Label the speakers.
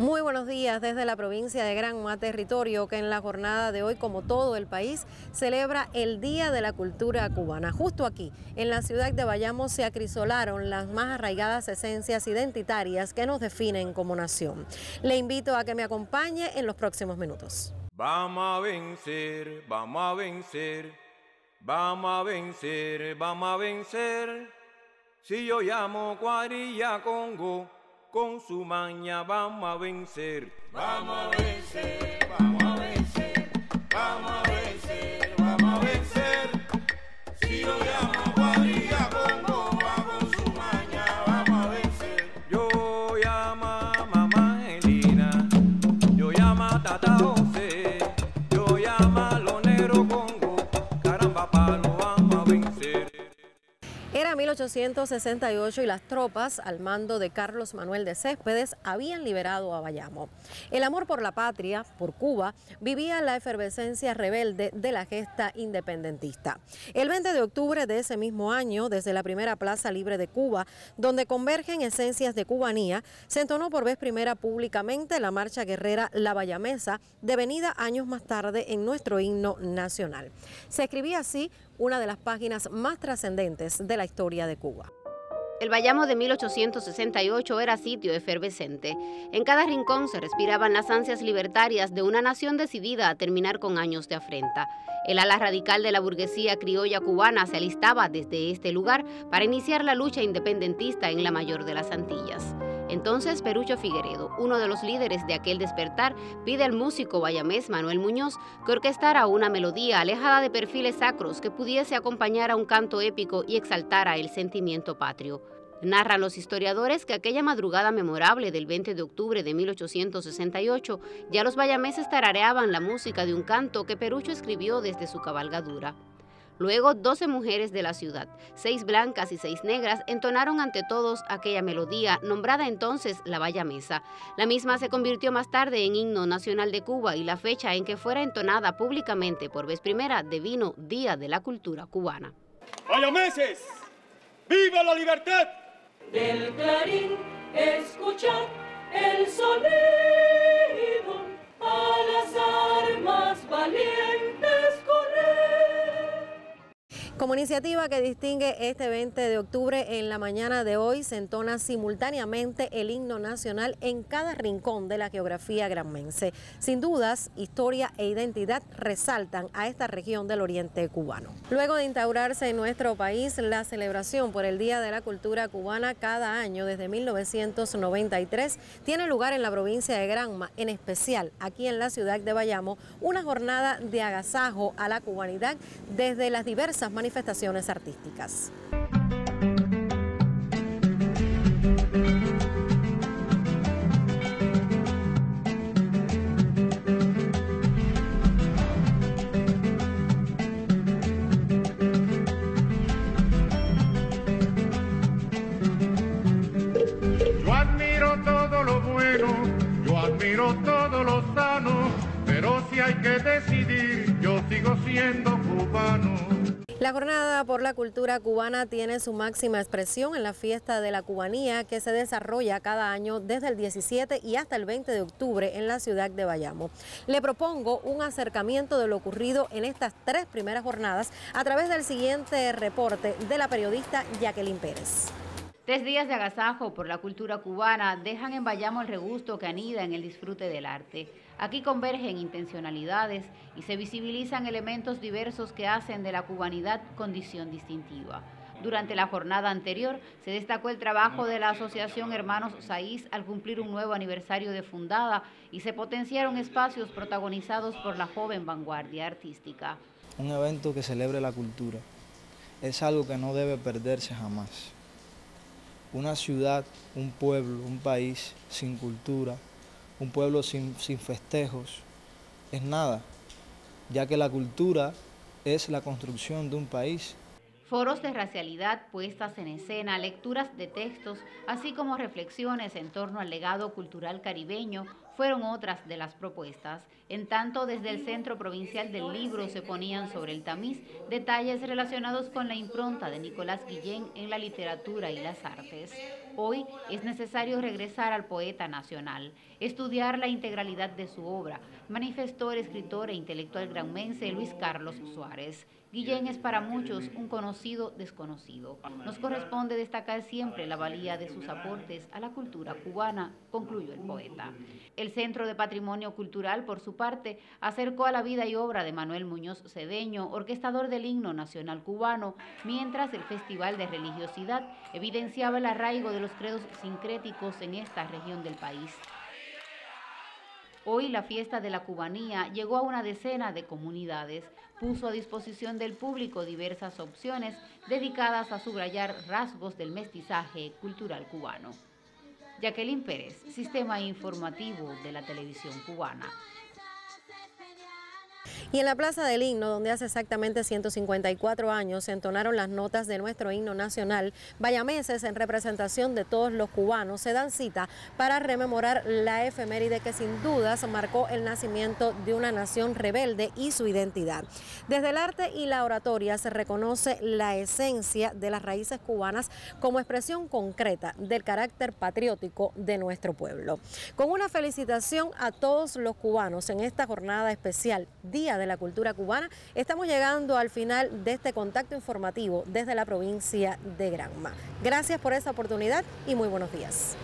Speaker 1: Muy buenos días desde la provincia de Granma, territorio que en la jornada de hoy, como todo el país, celebra el Día de la Cultura Cubana. Justo aquí, en la ciudad de Bayamo, se acrisolaron las más arraigadas esencias identitarias que nos definen como nación. Le invito a que me acompañe en los próximos minutos.
Speaker 2: Vamos a vencer, vamos a vencer, vamos a vencer, vamos a vencer. Si yo llamo Cuarilla Congo, con su maña vamos a vencer. Vamos a vencer,
Speaker 1: 1868 y las tropas, al mando de Carlos Manuel de Céspedes, habían liberado a Bayamo. El amor por la patria, por Cuba, vivía la efervescencia rebelde de la gesta independentista. El 20 de octubre de ese mismo año, desde la primera Plaza Libre de Cuba, donde convergen esencias de cubanía, se entonó por vez primera públicamente la marcha guerrera La Bayamesa, devenida años más tarde en nuestro himno nacional. Se escribía así una de las páginas más trascendentes de la historia de Cuba.
Speaker 3: El Bayamo de 1868 era sitio efervescente. En cada rincón se respiraban las ansias libertarias de una nación decidida a terminar con años de afrenta. El ala radical de la burguesía criolla cubana se alistaba desde este lugar para iniciar la lucha independentista en la mayor de las Antillas. Entonces Perucho Figueredo, uno de los líderes de aquel despertar, pide al músico bayamés Manuel Muñoz que orquestara una melodía alejada de perfiles sacros que pudiese acompañar a un canto épico y exaltara el sentimiento patrio. Narran los historiadores que aquella madrugada memorable del 20 de octubre de 1868 ya los bayameses tarareaban la música de un canto que Perucho escribió desde su cabalgadura. Luego, 12 mujeres de la ciudad, seis blancas y seis negras, entonaron ante todos aquella melodía, nombrada entonces la Bayamesa. La misma se convirtió más tarde en himno nacional de Cuba y la fecha en que fuera entonada públicamente por vez primera devino Día de la Cultura Cubana.
Speaker 4: Bayameses, ¡viva la libertad!
Speaker 5: Del clarín escuchar el sonido a las
Speaker 1: Como iniciativa que distingue este 20 de octubre, en la mañana de hoy se entona simultáneamente el himno nacional en cada rincón de la geografía granmense. Sin dudas, historia e identidad resaltan a esta región del oriente cubano. Luego de instaurarse en nuestro país la celebración por el Día de la Cultura Cubana cada año desde 1993, tiene lugar en la provincia de Granma, en especial aquí en la ciudad de Bayamo, una jornada de agasajo a la cubanidad desde las diversas manifestaciones manifestaciones artísticas.
Speaker 6: Todo lo sano, pero si hay que decidir, yo sigo siendo cubano.
Speaker 1: La jornada por la cultura cubana tiene su máxima expresión en la fiesta de la cubanía que se desarrolla cada año desde el 17 y hasta el 20 de octubre en la ciudad de Bayamo. Le propongo un acercamiento de lo ocurrido en estas tres primeras jornadas a través del siguiente reporte de la periodista Jacqueline Pérez.
Speaker 3: Tres días de agasajo por la cultura cubana dejan en Bayamo el regusto que anida en el disfrute del arte. Aquí convergen intencionalidades y se visibilizan elementos diversos que hacen de la cubanidad condición distintiva. Durante la jornada anterior se destacó el trabajo de la Asociación Hermanos Saiz al cumplir un nuevo aniversario de fundada y se potenciaron espacios protagonizados por la joven vanguardia artística.
Speaker 7: Un evento que celebre la cultura es algo que no debe perderse jamás. Una ciudad, un pueblo, un país sin cultura, un pueblo sin, sin festejos, es nada, ya que la cultura es la construcción de un país.
Speaker 3: Foros de racialidad puestas en escena, lecturas de textos, así como reflexiones en torno al legado cultural caribeño fueron otras de las propuestas. En tanto, desde el Centro Provincial del Libro se ponían sobre el tamiz detalles relacionados con la impronta de Nicolás Guillén en la literatura y las artes. Hoy es necesario regresar al poeta nacional, estudiar la integralidad de su obra, manifestó el escritor e intelectual granmense Luis Carlos Suárez. Guillén es para muchos un conocido desconocido. Nos corresponde destacar siempre la valía de sus aportes a la cultura cubana, concluyó el poeta. El Centro de Patrimonio Cultural, por su parte, acercó a la vida y obra de Manuel Muñoz Cedeño, orquestador del himno nacional cubano, mientras el Festival de Religiosidad evidenciaba el arraigo de los credos sincréticos en esta región del país. Hoy la fiesta de la cubanía llegó a una decena de comunidades. Puso a disposición del público diversas opciones dedicadas a subrayar rasgos del mestizaje cultural cubano. Jacqueline Pérez, Sistema Informativo de la Televisión Cubana.
Speaker 1: Y en la Plaza del Himno, donde hace exactamente 154 años se entonaron las notas de nuestro himno nacional, vayameses en representación de todos los cubanos se dan cita para rememorar la efeméride que sin dudas marcó el nacimiento de una nación rebelde y su identidad. Desde el arte y la oratoria se reconoce la esencia de las raíces cubanas como expresión concreta del carácter patriótico de nuestro pueblo. Con una felicitación a todos los cubanos en esta jornada especial, Día de la Cultura Cubana, estamos llegando al final de este contacto informativo desde la provincia de Granma. Gracias por esta oportunidad y muy buenos días.